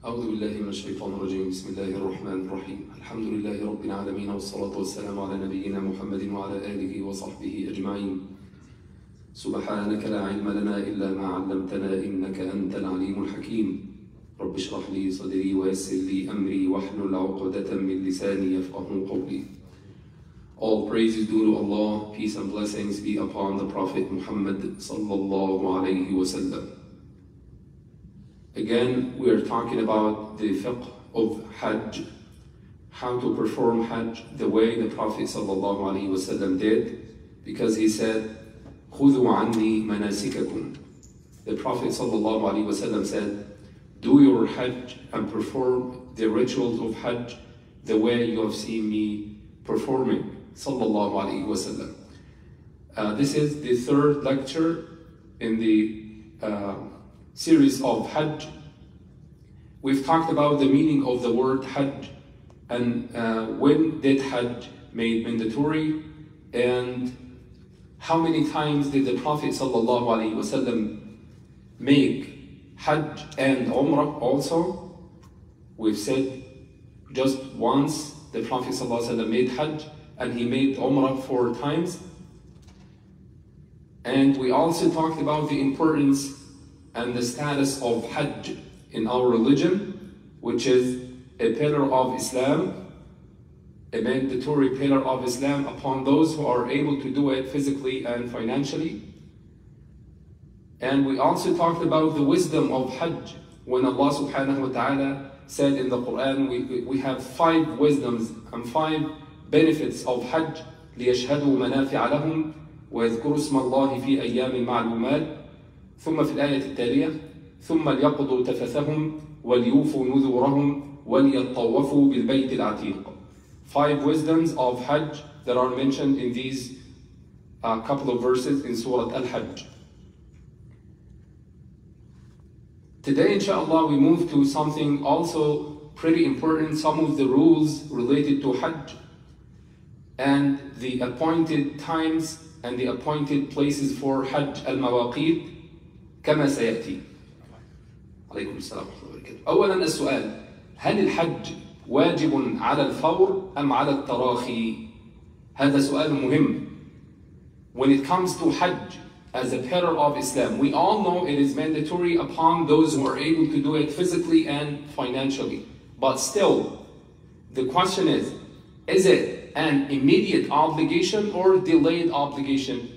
أعوذ بالله من الشيطان الرجيم. بسم الله الرحمن الرحيم. الحمد لله رب العالمين والصلاة والسلام على نبينا محمد وعلى آله وصحبه أجمعين. سبحانك لا علم لنا إلا ما علمتنا إنك أنت العليم الحكيم. رب اشرح لي صدري ويسر لي أمري واحلل عقدة من لساني يفقه قولي. All praise is due to Allah, peace and blessings be upon the Prophet Muhammad sallallahu alayhi wasallam. Again, we are talking about the fiqh of Hajj, how to perform Hajj the way the Prophet sallallahu alayhi wasallam did, because he said, خُذُوا عَنِّي مَنَاسِكَكُمْ The Prophet sallallahu alayhi wasallam said, do your Hajj and perform the rituals of Hajj the way you have seen me performing sallallahu alaihi wasallam. Uh, this is the third lecture in the uh, series of Hajj. We've talked about the meaning of the word Hajj and uh, when did Hajj made mandatory and how many times did the Prophet wasallam make Hajj and Umrah also? We've said just once the Prophet wasallam made Hajj and he made Umrah four times. And we also talked about the importance and the status of Hajj in our religion, which is a pillar of Islam, a mandatory pillar of Islam upon those who are able to do it physically and financially. And we also talked about the wisdom of Hajj when Allah subhanahu wa ta'ala said in the Quran, we, we have five wisdoms and five benefits of Hajj ليشهدوا منافع لهم ويذكروا اسم الله في أيام معلومات ثم في الآية التالية ثم ليقضوا تفثهم وليوفوا نذورهم وليطوفوا بالبيت العتيق Five wisdoms of Hajj that are mentioned in these uh, couple of verses in Surah Al-Hajj. Today, inshallah, we move to something also pretty important, some of the rules related to Hajj and the appointed times and the appointed places for Hajj al-Mawaqit كما سيأتي عليكم السلام ورحمة الله وبركاته أولا السؤال هل الحج واجب على الفور أم على التراخي هذا سؤال مهم When it comes to Hajj as a pillar of Islam, we all know it is mandatory upon those who are able to do it physically and financially. But still, the question is, is it an immediate obligation or delayed obligation.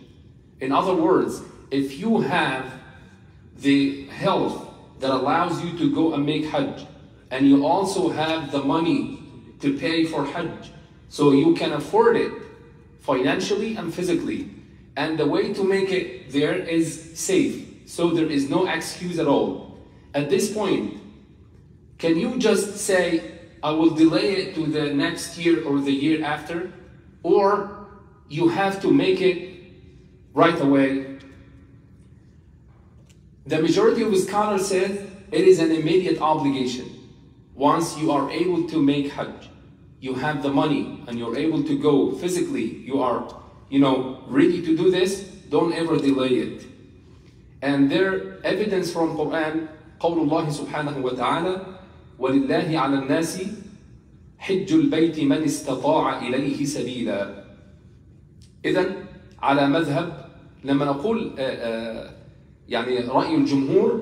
In other words, if you have the health that allows you to go and make Hajj, and you also have the money to pay for Hajj, so you can afford it financially and physically, and the way to make it there is safe, so there is no excuse at all. At this point, can you just say, I will delay it to the next year or the year after, or you have to make it right away. The majority of scholars said it is an immediate obligation. Once you are able to make Hajj, you have the money and you're able to go physically, you are, you know, ready to do this, don't ever delay it. And their evidence from Quran, قول الله سبحانه وتعالى ولله على الناس حج البيت من استطاع إليه سبيلا إذا على مذهب لما نقول يعني رأي الجمهور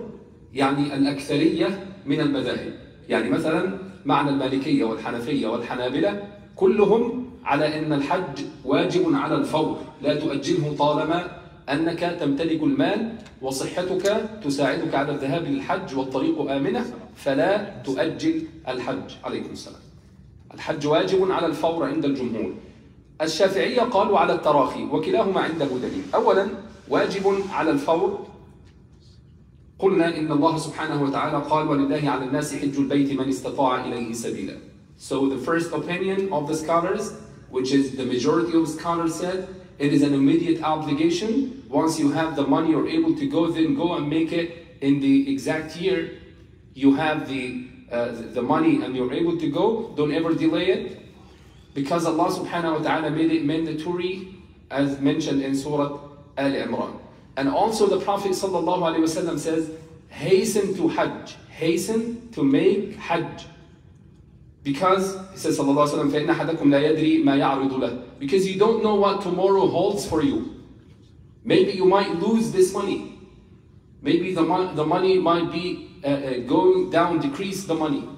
يعني الأكثرية من المذاهب. يعني مثلا معنى المالكية والحنفية والحنابلة كلهم على أن الحج واجب على الفور. لا تؤجله طالما أنك تمتلك المال وصحتك تساعدك على الذهاب للحج والطريق آمنة فلا تؤجل الحج. عليكم السلام. الحج واجب على الفور عند الجمهور. الشافعية قالوا على التراخي وكلاهما عنده دليل. أولا واجب على الفور قلنا إن الله سبحانه وتعالى قال ولله على الناس حج البيت من استطاع إليه سبيلا So the first opinion of the scholars, which is the majority of scholars said, it is an immediate obligation. Once you have the money, you're able to go, then go and make it in the exact year. You have the, uh, the money and you're able to go. Don't ever delay it. Because Allah subhanahu wa ta'ala made it mandatory as mentioned in Surah Al Imran. And also the Prophet sallallahu alaihi wasallam says, hasten to Hajj, hasten to make Hajj. Because, he says, sallallahu alayhi wa sallam, فَإِنَّ أَحَدَكُمْ لَا يَدْرِي مَا يَعْرِضُ لَهُ Because you don't know what tomorrow holds for you. Maybe you might lose this money. Maybe the, mon- the money might be uh, uh, going down, decrease the money.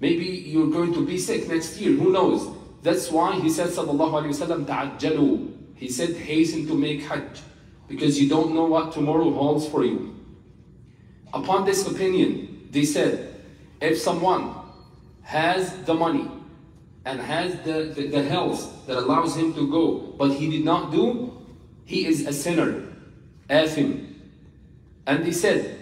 Maybe you're going to be sick next year, who knows? That's why he said, sallallahu alayhi wa sallam, تَعَجَّلُوا He said, hasten to make Hajj. Because you don't know what tomorrow holds for you. Upon this opinion, they said, if someone has the money and has the, the, the health that allows him to go, but he did not do, he is a sinner, athim. And they said,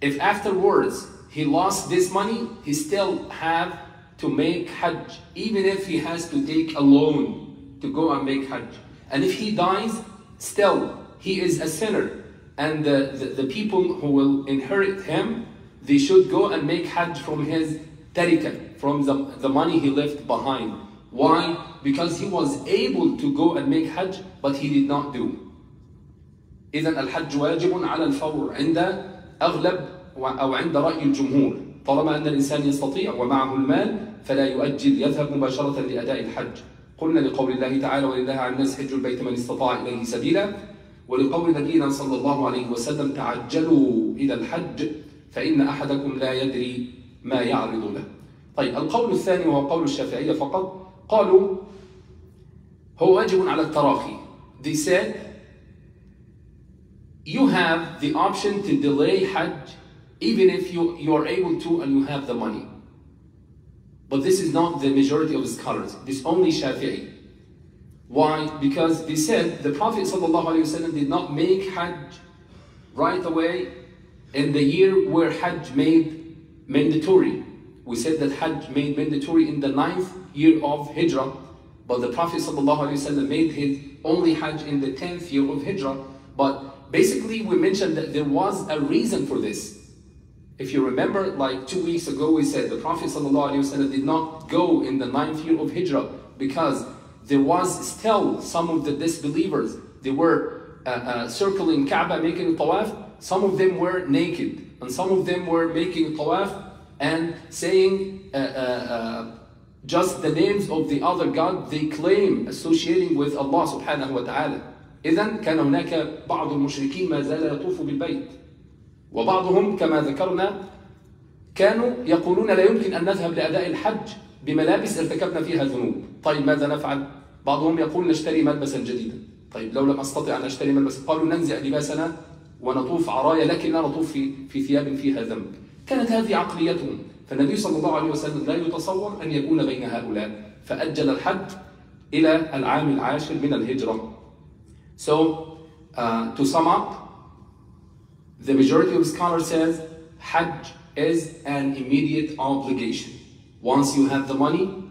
if afterwards he lost this money, he still have to make Hajj, even if he has to take a loan to go and make Hajj. And if he dies, still he is a sinner. And the, the, the people who will inherit him, they should go and make Hajj from his tariqah, from the, the money he left behind. Why? Because he was able to go and make Hajj, but he did not do. إذا الحج واجب على الفور عند أغلب أو عند رأي الجمهور طالما أن الإنسان يستطيع ومعه المال فلا يؤجل يذهب مباشرة لأداء الحج قلنا لقول الله تعالى ولله على الناس حج البيت من استطاع إليه سبيلا ولقول نبينا صلى الله عليه وسلم تعجلوا إلى الحج فإن أحدكم لا يدري ما يعرض له طيب القول الثاني وهو قول الشافعية فقط قالوا هو واجب على التراخي they said you have the option to delay Hajj even if you, you are able to and you have the money. But this is not the majority of scholars. This only Shafi'i. Why? Because they said the Prophet ﷺ did not make Hajj right away in the year where Hajj made mandatory. We said that Hajj made mandatory in the ninth year of Hijrah, but the Prophet ﷺ made his only Hajj in the tenth year of Hijrah. But basically, we mentioned that there was a reason for this. If you remember, like two weeks ago, we said the Prophet ﷺ did not go in the ninth year of Hijrah because there was still some of the disbelievers. They were uh, uh, circling Kaaba, making tawaf. Some of them were naked, and some of them were making tawaf and saying uh, uh, uh, just the names of the other God they claim associating with Allah subhanahu wa ta'ala. إذا كان هناك بعض المشركين ما زال يطوف بالبيت وبعضهم كما ذكرنا كانوا يقولون لا يمكن أن نذهب لأداء الحج بملابس ارتكبنا فيها ذنوب طيب ماذا نفعل؟ بعضهم يقول نشتري ملبسا جديدا. طيب لو لم أستطع أن أشتري ملبسا قالوا ننزع لباسنا ونطوف عرايا لكن لا نطوف في, في ثياب فيها ذنب. كانت هذه عقليتهم. فالنبي صلى الله عليه وسلم لا يتصور أن يكون بين هؤلاء. فأجل الحج إلى العام العاشر من الهجرة. So, uh, to sum up, the majority of scholars says Hajj is an immediate obligation. Once you have the money,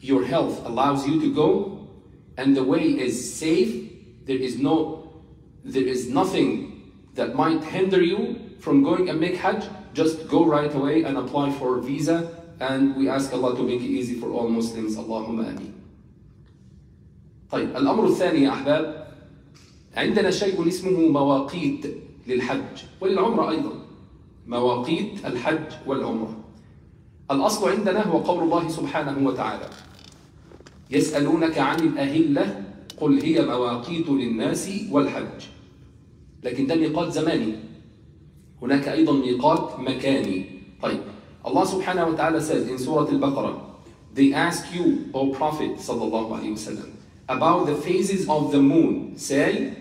your health allows you to go, and the way is safe. There is no, there is nothing that might hinder you from going and make Hajj. Just go right away and apply for a visa, and we ask Allah to make it easy for all Muslims. Allahumma ameen. طيب الأمر الثاني يا أحباب عندنا شيء اسمه مواقيت للحج وللعمرة أيضا مواقيت الحج والعمرة الأصل عندنا هو قول الله سبحانه وتعالى يسألونك عن الأهلة قل هي مواقيت للناس والحج لكن ده ميقات زماني هناك أيضا ميقات مكاني طيب الله سبحانه وتعالى says in سورة البقرة They ask you, O Prophet صلى الله عليه وسلم about the phases of the moon. Say,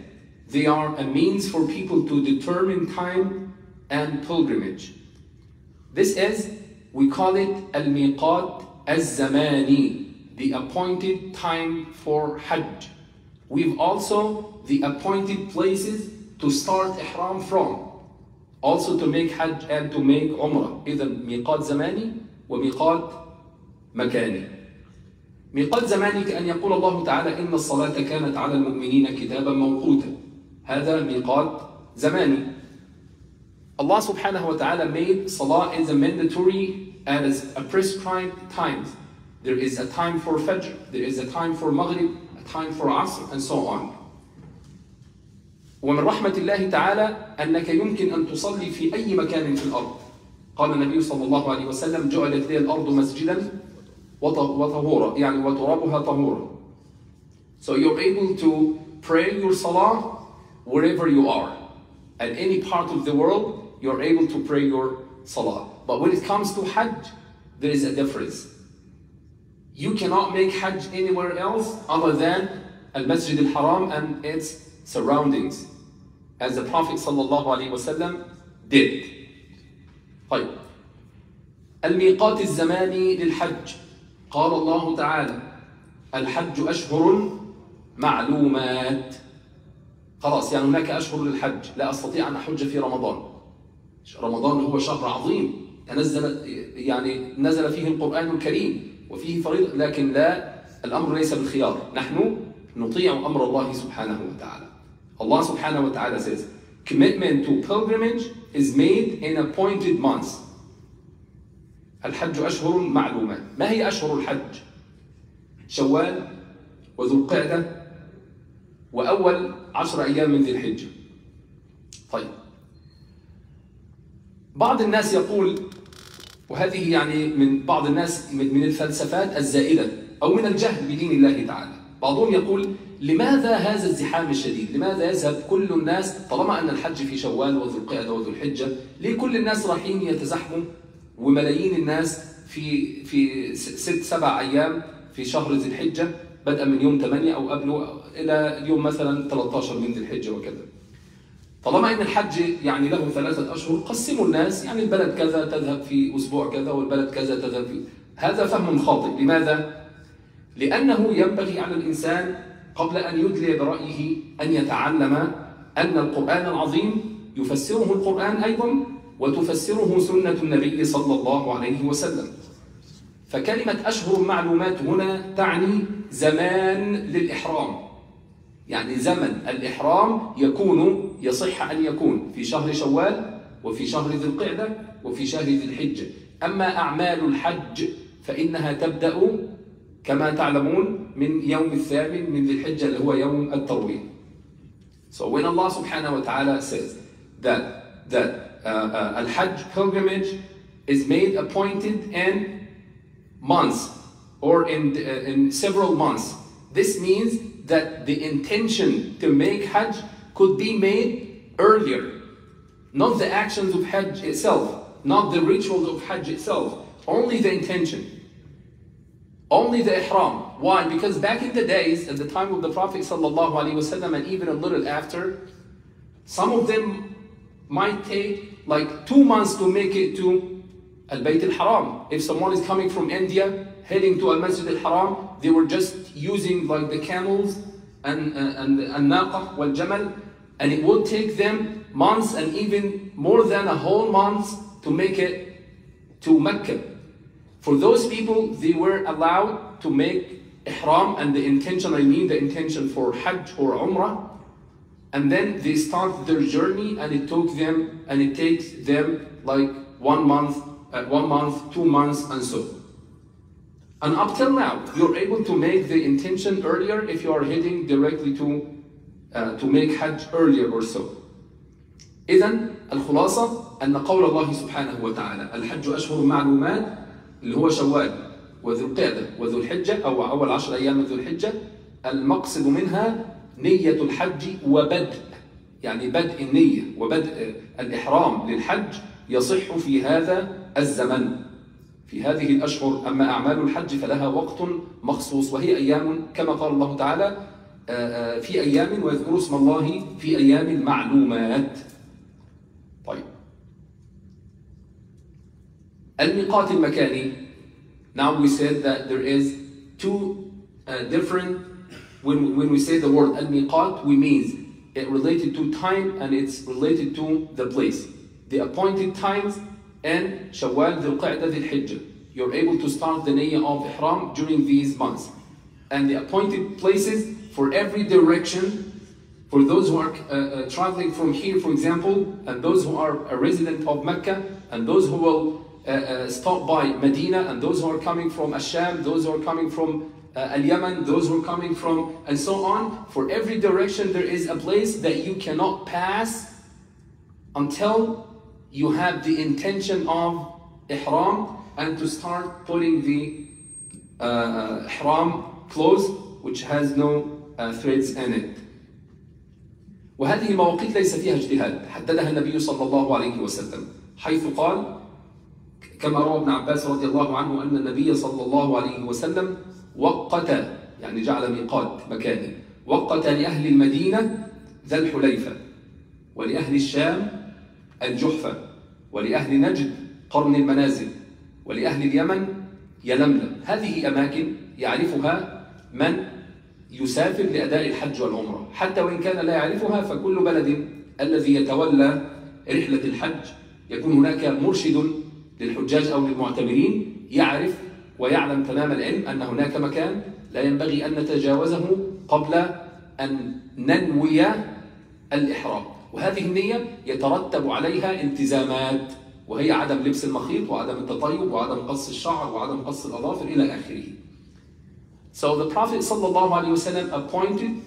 they are a means for people to determine time and pilgrimage. This is, we call it al-miqat al-zamani, the appointed time for Hajj. We've also the appointed places to start ihram from. Also to make Hajj and to make Umrah. إذا ميقات زماني وميقات مكاني. ميقات زماني كأن يقول الله تعالى إن الصلاة كانت على المؤمنين كتابا موقوتا هذا ميقات زماني Allah subhanahu wa ta'ala made salah is a mandatory as a prescribed times. There is a time for Fajr, there is a time for Maghrib, a time for Asr, and so on. ومن رحمة الله تعالى أنك يمكن أن تصلي في أي مكان في الأرض. قال النبي صلى الله عليه وسلم جعلت لي الأرض مسجدا وط- وطهورا يعني وترابها طهورا So you're able to pray your salah wherever you are. At any part of the world, you're able to pray your salah. But when it comes to Hajj, there is a difference. You cannot make Hajj anywhere else other than Al Masjid al Haram and its surroundings, as the Prophet ﷺ did. طيب الميقات الزماني للحج قال الله تعالى الحج أشهر معلومات خلاص يعني هناك أشهر للحج لا أستطيع أن أحج في رمضان رمضان هو شهر عظيم. تنزل يعني نزل فيه القرآن الكريم وفيه فريضة لكن لا الأمر ليس بالخيار. نحن نطيع أمر الله سبحانه وتعالى. subhanahu wa ta'ala says commitment to pilgrimage is made in appointed months. الحج أشهر معلومات ما هي أشهر الحج؟ شوال وذو القعدة وأول عشر أيام من ذي الحجة. طيب. بعض الناس يقول وهذه يعني من بعض الناس من الفلسفات الزائدة أو من الجهل بدين الله تعالى. بعضهم يقول لماذا هذا الزحام الشديد؟ لماذا يذهب كل الناس؟ طالما أن الحج في شوال وذو القعدة وذو الحجة ليه كل الناس رايحين يتزحموا وملايين الناس في في ست سبع أيام في شهر ذي الحجة بدءا من يوم 8 أو قبله إلى اليوم مثلا 13 من ذي الحجة وكذا؟ طالما إن الحج يعني له ثلاثة أشهر قسموا الناس يعني البلد كذا تذهب في أسبوع كذا والبلد كذا تذهب في. هذا فهم خاطئ. لماذا؟ لأنه ينبغي على الإنسان قبل أن يدلي برأيه أن يتعلم أن القرآن العظيم يفسره القرآن أيضا وتفسره سنة النبي صلى الله عليه وسلم. فكلمة أشهر معلومات هنا تعني زمان للإحرام. يعني زمن الإحرام يكون يصح أن يكون في شهر شوال وفي شهر ذي القعدة وفي شهر ذي الحجة أما أعمال الحج فإنها تبدأ كما تعلمون من يوم الثامن من ذي الحجة اللي هو يوم التروية So when Allah subhanahu wa ta'ala says that, that uh, uh, Al-Hajj pilgrimage is made appointed in months or in, uh, in several months, this means that the intention to make Hajj could be made earlier. Not the actions of Hajj itself, not the rituals of Hajj itself, only the intention. Only the ihram. Why? Because back in the days, at the time of the Prophet ﷺ, and even a little after, some of them might take like two months to make it to Al Bayt al Haram. If someone is coming from India, heading to Al Masjid al Haram, they were just using like the camels and and and naqa wal jamal, and it would take them months and even more than a whole month to make it to Mecca. For those people, they were allowed to make ihram and the intention, I mean the intention for Hajj or Umrah, and then they start their journey and it took them and it takes them like one month, uh, one month, two months, and so. And up till now, you're able to make the intention earlier if you are heading directly to uh, to make Hajj earlier or so. إذا الخلاصة أن قول الله سبحانه وتعالى الحج أشهر معلومات اللي هو شوال وذو القعدة وذو الحجة أو أول عشر أيام من ذو الحجة المقصد منها نية الحج وبدء يعني بدء النية وبدء الإحرام للحج يصح في هذا الزمن في هذه الأشهر أما أعمال الحج فلها وقت مخصوص وهي أيام كما قال الله تعالى في أيام ويذكر اسم الله في أيام المعلومات طيب الميقات المكاني now we said that there is two uh, different when, when we say the word al-miqat we mean it related to time and it's related to the place the appointed times and Shawwal, Dhul Qa'dah, Dhul Hijjah. You're able to start the niyyah of Ihram during these months. And the appointed places for every direction, for those who are uh, uh, traveling from here, for example, and those who are a resident of Mecca, and those who will uh, stop by Medina, and those who are coming from Asham, those who are coming from Al Yemen, those who are coming from, and so on. For every direction, there is a place that you cannot pass until you have the intention of ihram and to start putting the uh, ihram clothes which has no uh, threads in it. وهذه المواقيت ليس فيها اجتهاد حددها النبي صلى الله عليه وسلم حيث قال كما روى ابن عباس رضي الله عنه أن النبي صلى الله عليه وسلم وقت يعني جعل ميقات مكانه وقت لأهل المدينة ذا الحليفة ولأهل الشام الجحفة ولأهل نجد قرن المنازل ولأهل اليمن يلملم هذه أماكن يعرفها من يسافر لأداء الحج والعمرة. حتى وإن كان لا يعرفها فكل بلد الذي يتولى رحلة الحج يكون هناك مرشد للحجاج أو للمعتمرين يعرف ويعلم تمام العلم أن هناك مكان لا ينبغي أن نتجاوزه قبل أن ننوي الإحرام. وهذه النية يترتب عليها التزامات وهي عدم لبس المخيط وعدم التطيب وعدم قص الشعر وعدم قص الأظافر إلى آخره So the Prophet ﷺ appointed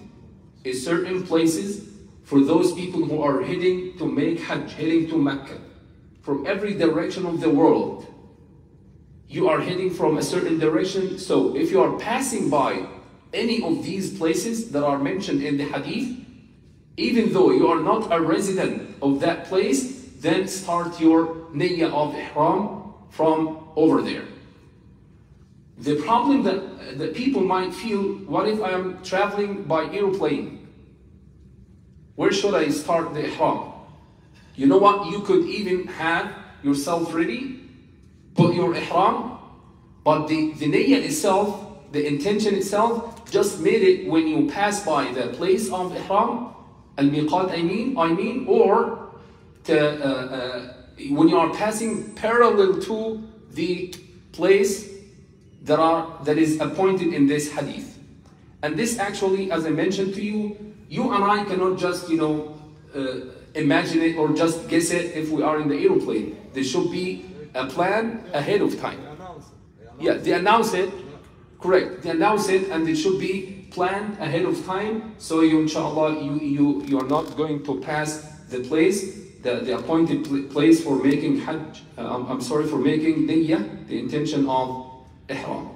a certain places for those people who are heading to make Hajj, heading to Mecca, from every direction of the world. You are heading from a certain direction, so if you are passing by any of these places that are mentioned in the Hadith, even though you are not a resident of that place, then start your niyyah of ihram from over there. The problem that, that people might feel, what if I am traveling by airplane? Where should I start the ihram? You know what? You could even have yourself ready, put your ihram, but the, the niyyah itself, the intention itself, just made it when you pass by the place of ihram, al-miqat I mean, I mean, or to, uh, uh, when you are passing parallel to the place that are that is appointed in this hadith. And this actually, as I mentioned to you, you and I cannot just, you know, uh, imagine it or just guess it if we are in the aeroplane. There should be a plan ahead of time. Yeah, they announce it. Correct. They announce it and it should be planned ahead of time. So you, inshallah, you, you, you are not going to pass the place, the, the appointed place for making hajj, uh, I'm, I'm sorry, for making niyyah, the intention of إحرام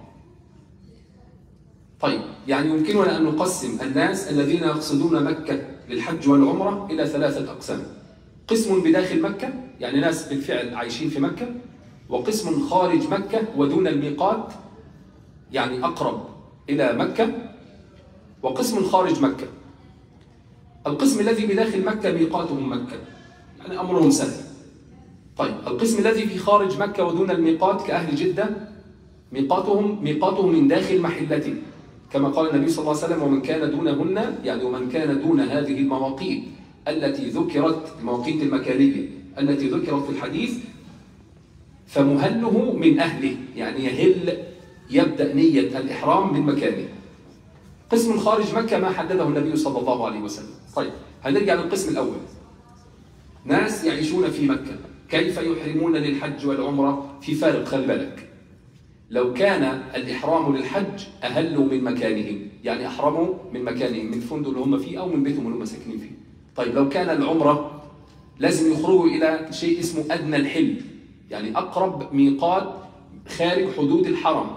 طيب يعني يمكننا أن نقسم الناس الذين يقصدون مكة للحج والعمرة إلى ثلاثة أقسام قسم بداخل مكة يعني ناس بالفعل عايشين في مكة وقسم خارج مكة ودون الميقات يعني أقرب إلى مكة وقسم خارج مكة. القسم الذي بداخل مكة ميقاتهم مكة. يعني أمرهم سهل طيب القسم الذي في خارج مكة ودون الميقات كأهل جدة ميقاتهم ميقاته من داخل محلته كما قال النبي صلى الله عليه وسلم ومن كان دونهن يعني ومن كان دون هذه المواقيت التي ذكرت المواقيت المكانية التي ذكرت في الحديث فمهله من أهله. يعني يهل يبدأ نية الإحرام من مكانه. قسم خارج مكة ما حدده النبي صلى الله عليه وسلم. طيب هنرجع للقسم الأول؟ ناس يعيشون في مكة. كيف يحرمون للحج والعمرة في فارق؟ خلي بالك. لو كان الإحرام للحج أهلوا من مكانهم يعني أحرموا من مكانهم من الفندق اللي هم فيه أو من بيتهم اللي هم ساكنين فيه. طيب لو كان العمرة لازم يخرجوا إلى شيء اسمه أدنى الحل يعني أقرب ميقات خارج حدود الحرم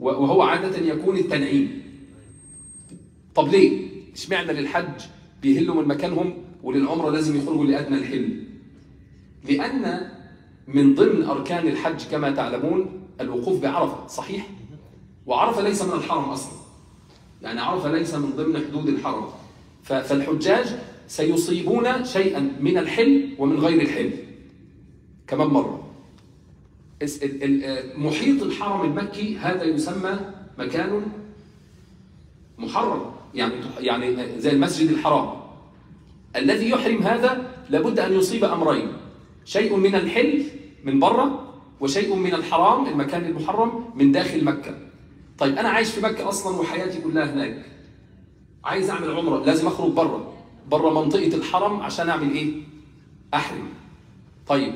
وهو عادة يكون التنعيم. طب ليه؟ اشمعنى للحج بيهلوا من مكانهم وللعمرة لازم يخرجوا لأدنى الحل؟ لأن من ضمن أركان الحج كما تعلمون الوقوف بعرفة صحيح؟ وعرفة ليس من الحرم أصلا. يعني عرفة ليس من ضمن حدود الحرم. فالحجاج سيصيبون شيئا من الحل ومن غير الحل. كمان مرة. محيط الحرم المكي هذا يسمى مكان محرم. يعني يعني زي المسجد الحرام. الذي يحرم هذا لابد أن يصيب أمرين. شيء من الحل من برة وشيء من الحرام المكان المحرم من داخل مكة. طيب أنا عايش في مكة أصلا وحياتي كلها هناك. عايز أعمل عمرة لازم أخرج برة. برة منطقة الحرم عشان أعمل إيه؟ أحرم. طيب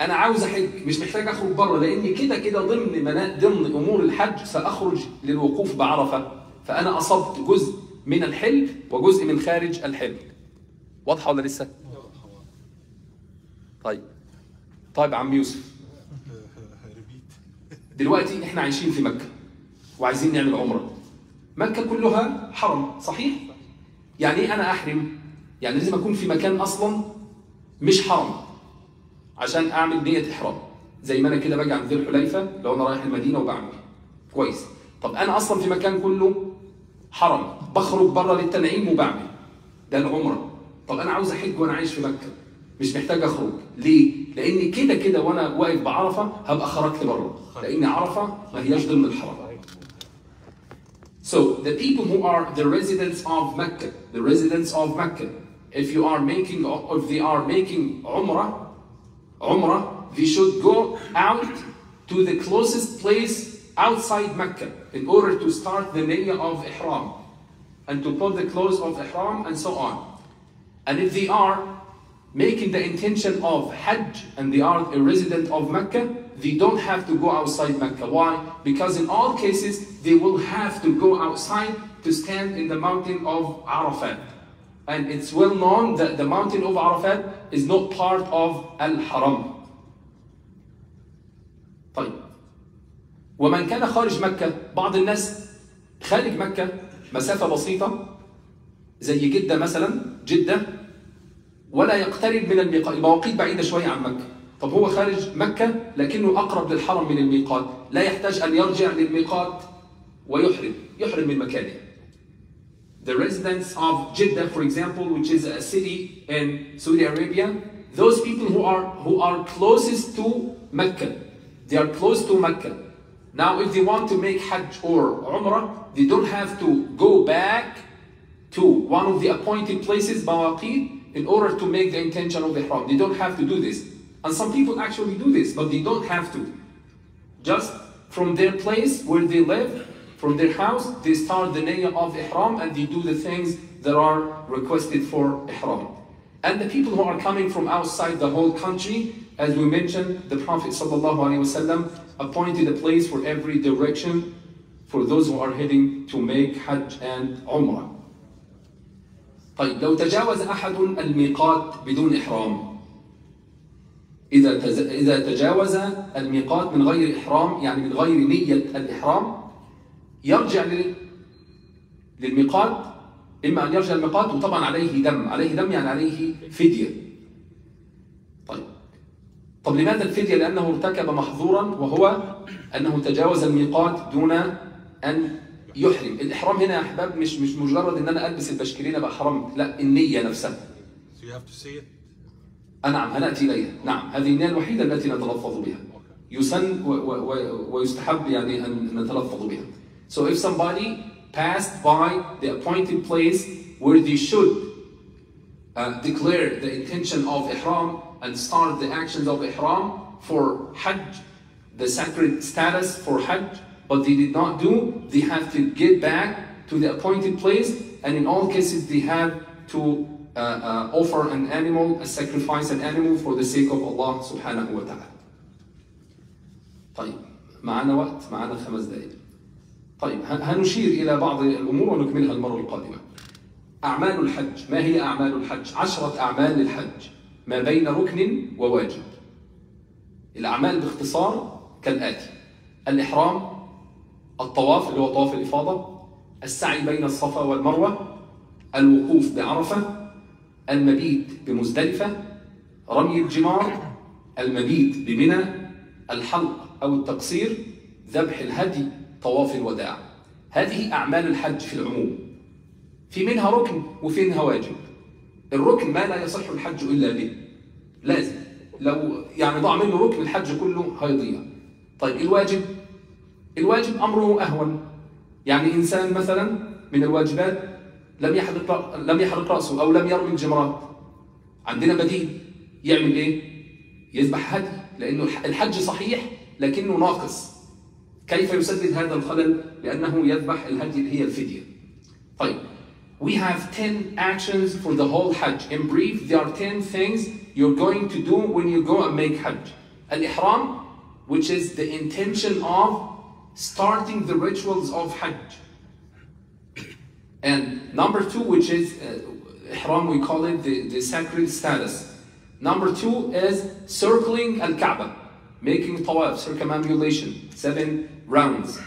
أنا عاوز أحج مش محتاج أخرج برة لأني كده كده ضمن. ضمن أمور الحج سأخرج للوقوف بعرفة. فأنا أصبت جزء من الحل وجزء من خارج الحل واضحة ولا لسه؟ طيب. طيب عم يوسف. دلوقتي إحنا عايشين في مكة وعايزين نعمل عمرة. مكة كلها حرم صحيح؟ يعني إيه أنا أحرم؟ يعني لازم أكون في مكان أصلا مش حرم عشان أعمل نية إحرام. زي ما أنا كده باجي عند ذي الحليفة لو أنا رايح المدينة وبعمل. كويس. طب أنا أصلا في مكان كله حرم بخرج بره للتنعيم وبعمل ده العمرة طب أنا عاوز احج وأنا عايش في مكة مش محتاج اخرج ليه؟ لأن كده كده وأنا واقف بعرفة هبقى خرجت بره لأن عرفة ما هياش ضمن الحرم So the people who are the residents of Mecca, the residents of Mecca, if you are making, if they are making Umrah, Umrah, they should go out to the closest place outside Mecca in order to start the niyyah of Ihram and to put the clothes of Ihram and so on. And if they are making the intention of Hajj and they are a resident of Mecca, they don't have to go outside Mecca. Why? Because in all cases, they will have to go outside to stand in the mountain of Arafat. And it's well known that the mountain of Arafat is not part of Al-Haram. طيب ومن كان خارج مكة بعض الناس خارج مكة مسافة بسيطة زي جدة مثلا جدة ولا يقترب من الميقات المواقيت بعيدة شوية عن مكة طب هو خارج مكة لكنه أقرب للحرم من الميقات لا يحتاج أن يرجع للميقات ويحرم يحرم من مكانه The residents of Jeddah, for example, which is a city in Saudi Arabia, those people who are who are closest to Mecca, they are close to Mecca. Now, if they want to make Hajj or Umrah, they don't have to go back to one of the appointed places, Mawaqid, in order to make the intention of the Ihram. They don't have to do this. And some people actually do this, but they don't have to. Just from their place where they live, from their house, they start the niyyah of Ihram and they do the things that are requested for Ihram. And the people who are coming from outside the whole country, as we mentioned, the Prophet ﷺ appointed a place for every direction for those who are heading to make Hajj and Umrah. طيب لو تجاوز أحد الميقات بدون إحرام إذا. إذا تجاوز الميقات من غير إحرام يعني من غير نية الإحرام يرجع لل... للميقات إما أن يرجع للميقات وطبعا عليه دم عليه دم يعني عليه فدية طب لماذا الفدية؟ لأنه ارتكب محظورا وهو أنه تجاوز الميقات دون أن يحرم. الإحرام هنا يا أحباب مش مش مجرد أن أنا ألبس البشكرين أبقى حرمت لا النية نفسها. So you have to say it. نعم هنأتي إليها. نعم هذه النية الوحيدة التي نتلفظ بها. يسن و و و ويستحب يعني أن نتلفظ بها. So if somebody passed by the appointed place where they should uh, declare the intention of Ihram and start the actions of Ihram for Hajj, the sacred status for Hajj, but they did not do, they have to get back to the appointed place, and in all cases they have to uh, uh, offer an animal, a sacrifice an animal for the sake of Allah subhanahu wa ta'ala. طيب معنا وقت معنا خمس دقائق طيب ه- هنشير إلى بعض الأمور ونكملها المرة القادمة أعمال الحج ما هي أعمال الحج؟ عشرة أعمال للحج ما بين ركن وواجب. الأعمال باختصار كالآتي الإحرام الطواف اللي هو طواف الإفاضة السعي بين الصفا والمروة الوقوف بعرفة المبيت بمزدلفة رمي الجمار المبيت بمنى الحلق أو التقصير ذبح الهدي طواف الوداع. هذه أعمال الحج في العموم. في منها ركن وفي منها واجب. الركن ما لا يصح الحج إلا به. لازم. لو يعني ضاع منه ركن الحج كله هيضيع. طيب الواجب؟ الواجب أمره أهون. يعني إنسان مثلا من الواجبات لم يحرق لم يحرق رأسه أو لم يرمي الجمرات. عندنا بديل. يعمل إيه؟ يذبح هدي. لأنه الح- الحج صحيح لكنه ناقص. كيف يسدد هذا الخلل؟ لأنه يذبح الهدي اللي هي الفدية. طيب we have 10 actions for the whole Hajj. In brief, there are 10 things you're going to do when you go and make Hajj. Al-Ihram, which is the intention of starting the rituals of Hajj. And number two, which is uh, Ihram, we call it the, the sacred status. Number two is circling Al-Kaaba, making tawaf, circumambulation, seven rounds.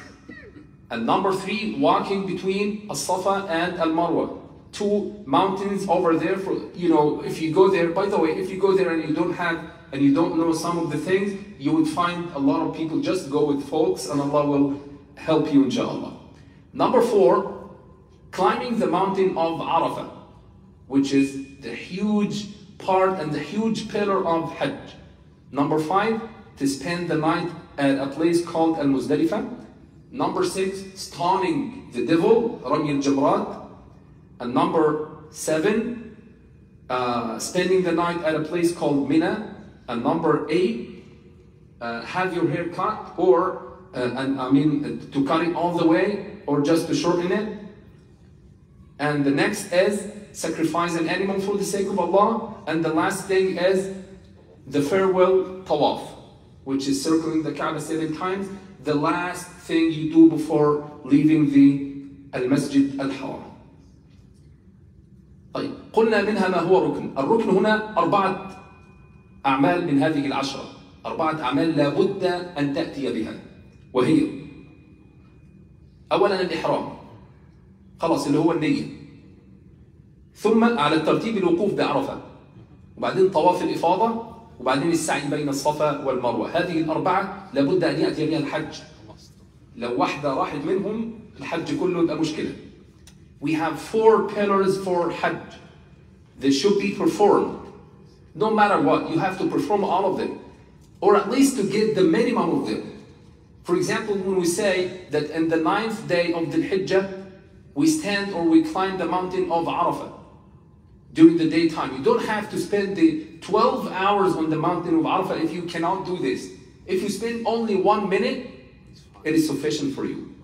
And number three, walking between As-Safa and Al-Marwa, two mountains over there. For you know, if you go there, by the way, if you go there and you don't have and you don't know some of the things, you would find a lot of people just go with folks, and Allah will help you, inshallah. Number four, climbing the mountain of Arafah, which is the huge part and the huge pillar of Hajj. Number five, to spend the night at a place called Al Muzdalifah. Number six, stoning the devil, Rami Jamrat. And number seven, uh, spending the night at a place called Mina. And number eight, uh, have your hair cut, or, uh, and I mean, to cut it all the way, or just to shorten it. And the next is sacrifice an animal for the sake of Allah. And the last thing is the farewell tawaf, which is circling the Kaaba seven times. The last thing you do before leaving the Al-Masjid Al-Haram. طيب قلنا منها ما هو ركن الركن هنا أربعة أعمال من هذه العشرة. أربعة أعمال لا بد أن تأتي بها. وهي أولا الإحرام. خلاص اللي هو النية. ثم على الترتيب الوقوف بعرفة. وبعدين طواف الإفاضة. وبعدين السعي بين الصفا والمروة هذه الأربعة لابد أن يأتي بها الحج لو واحدة راحت منهم الحج كله يبقى مشكلة We have four pillars for Hajj. They should be performed. No matter what, you have to perform all of them. Or at least to get the minimum of them. For example, when we say that in the ninth day of the Hijjah, we stand or we climb the mountain of Arafah during the daytime. You don't have to spend the 12 hours on the mountain of Arafah if you cannot do this. If you spend only one minute, it is sufficient for you.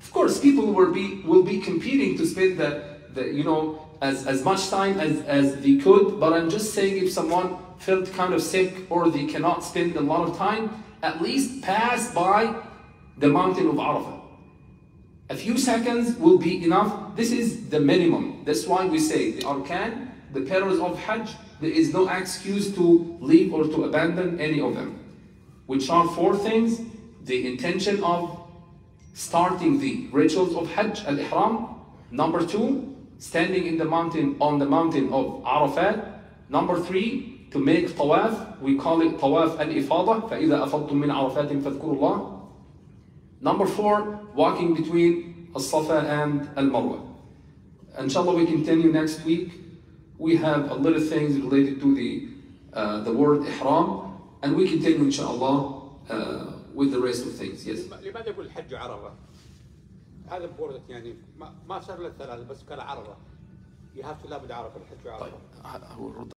Of course, people will be will be competing to spend the, the you know as, as much time as, as they could, but I'm just saying if someone felt kind of sick or they cannot spend a lot of time, at least pass by the mountain of Arafah. A few seconds will be enough. This is the minimum. That's why we say the arkan, the pillars of Hajj, there is no excuse to leave or to abandon any of them. Which are four things the intention of starting the rituals of Hajj al Ihram. Number two, standing in the mountain on the mountain of Arafat. Number three, to make tawaf. We call it tawaf al ifada. فإذا أفضتم من عرفات فاذكروا الله. Number four, walking between As-Safa and Al-Marwa. Inshallah, we continue next week. We have a little things related to the uh, the word ihram, and we continue inshallah uh, with the rest of things. Yes. لماذا يقول الحج عرفه؟ هذا بوردة يعني ما ما صار له ثلاثة بس قال عرفه. You have to لابد عرفه الحج عرفه. طيب